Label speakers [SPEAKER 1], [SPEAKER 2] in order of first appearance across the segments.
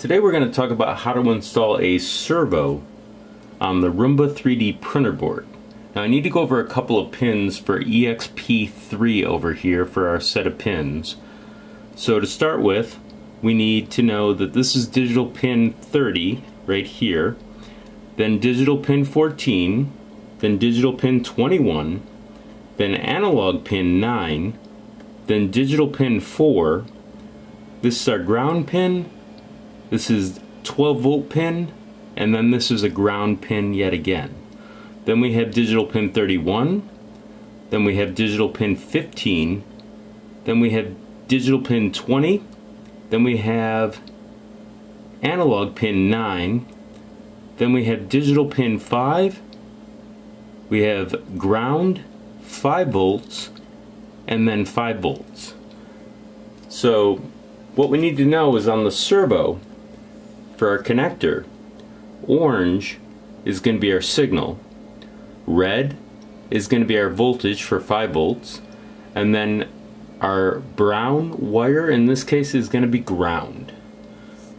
[SPEAKER 1] Today we're going to talk about how to install a servo on the Rumba 3D printer board. Now I need to go over a couple of pins for EXP3 over here for our set of pins. So to start with, we need to know that this is digital pin 30 right here, then digital pin 14, then digital pin 21, then analog pin 9, then digital pin 4, this is our ground pin, this is 12 volt pin, and then this is a ground pin yet again. Then we have digital pin 31, then we have digital pin 15, then we have digital pin 20, then we have analog pin 9, then we have digital pin 5, we have ground 5 volts, and then 5 volts. So what we need to know is on the servo, for our connector. Orange is going to be our signal. Red is going to be our voltage for 5 volts. And then our brown wire in this case is going to be ground.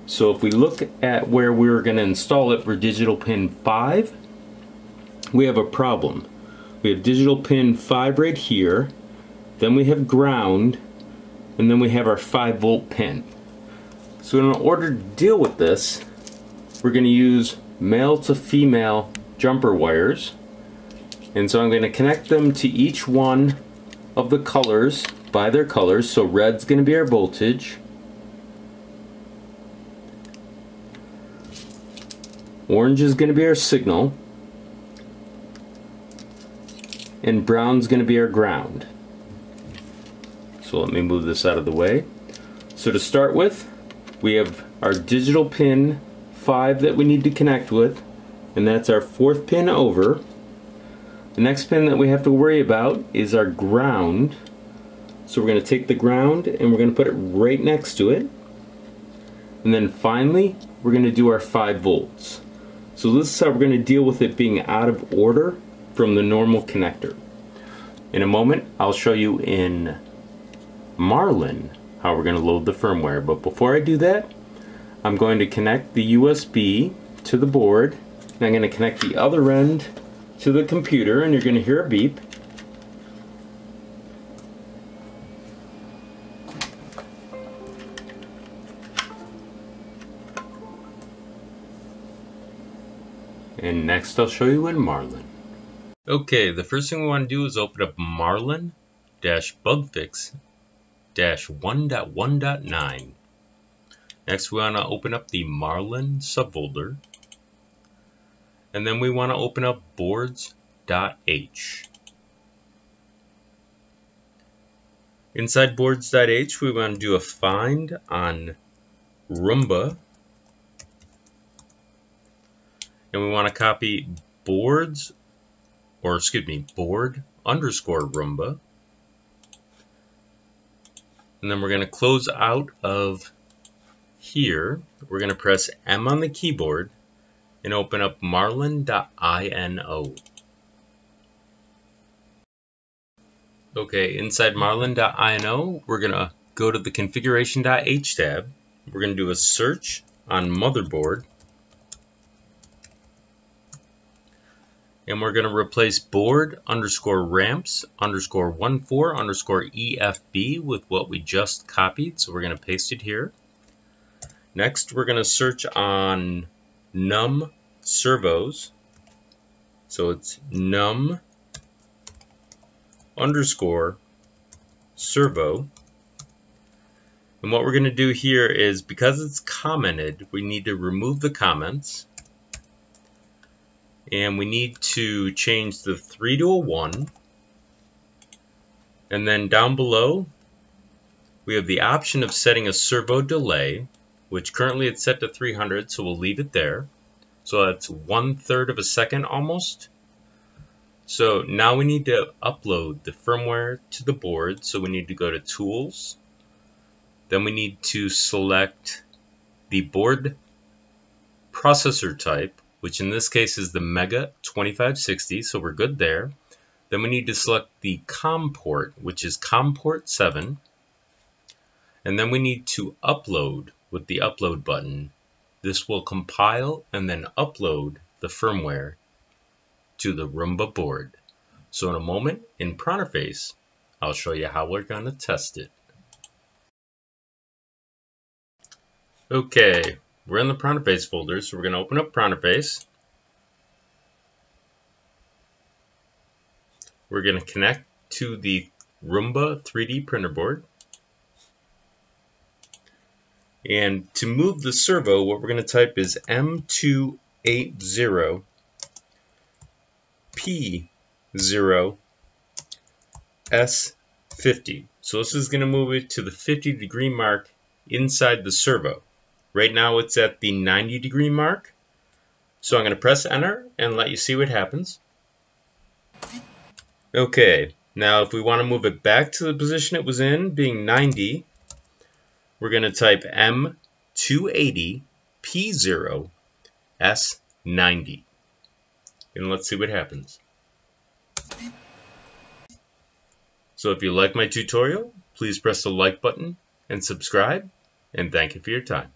[SPEAKER 1] So if we look at where we're going to install it for digital pin 5, we have a problem. We have digital pin 5 right here, then we have ground, and then we have our 5 volt pin. So in order to deal with this, we're going to use male to female jumper wires. And so I'm going to connect them to each one of the colors by their colors. So red's going to be our voltage. Orange is going to be our signal. And brown's going to be our ground. So let me move this out of the way. So to start with, we have our digital pin 5 that we need to connect with and that's our fourth pin over. The next pin that we have to worry about is our ground. So we're going to take the ground and we're going to put it right next to it. And then finally, we're going to do our 5 volts. So this is how we're going to deal with it being out of order from the normal connector. In a moment, I'll show you in Marlin how we're going to load the firmware. But before I do that, I'm going to connect the USB to the board. And I'm going to connect the other end to the computer and you're going to hear a beep. And next I'll show you in Marlin. Okay, the first thing we want to do is open up Marlin-bugfix 1.1.9. Next, we want to open up the Marlin subfolder. And then we want to open up boards.h. Inside boards.h, we want to do a find on Rumba. And we want to copy boards, or excuse me, board underscore Rumba. And then we're going to close out of here. We're going to press M on the keyboard and open up marlin.ino. Okay, inside marlin.ino, we're going to go to the configuration.h tab. We're going to do a search on motherboard and we're going to replace board underscore ramps underscore 14 underscore EFB with what we just copied. So we're going to paste it here. Next, we're going to search on num servos. So it's num underscore servo. And what we're going to do here is because it's commented, we need to remove the comments and we need to change the 3 to a 1 and then down below we have the option of setting a servo delay which currently it's set to 300 so we'll leave it there. So that's one third of a second almost. So now we need to upload the firmware to the board so we need to go to tools. Then we need to select the board processor type which in this case is the Mega 2560, so we're good there. Then we need to select the COM port, which is COM port 7. And then we need to upload with the upload button this will compile and then upload the firmware to the Rumba board. So in a moment, in Pronterface, I'll show you how we're going to test it. Okay, we're in the Pronterface folder, so we're going to open up Pronterface. We're going to connect to the Rumba 3D printer board. And to move the servo, what we're going to type is M280 P0 S50. So this is going to move it to the 50 degree mark inside the servo. Right now it's at the 90 degree mark. So I'm going to press enter and let you see what happens. Okay, now if we want to move it back to the position it was in, being 90, we're going to type M280 P0 S90. And let's see what happens. So if you like my tutorial, please press the like button and subscribe, and thank you for your time.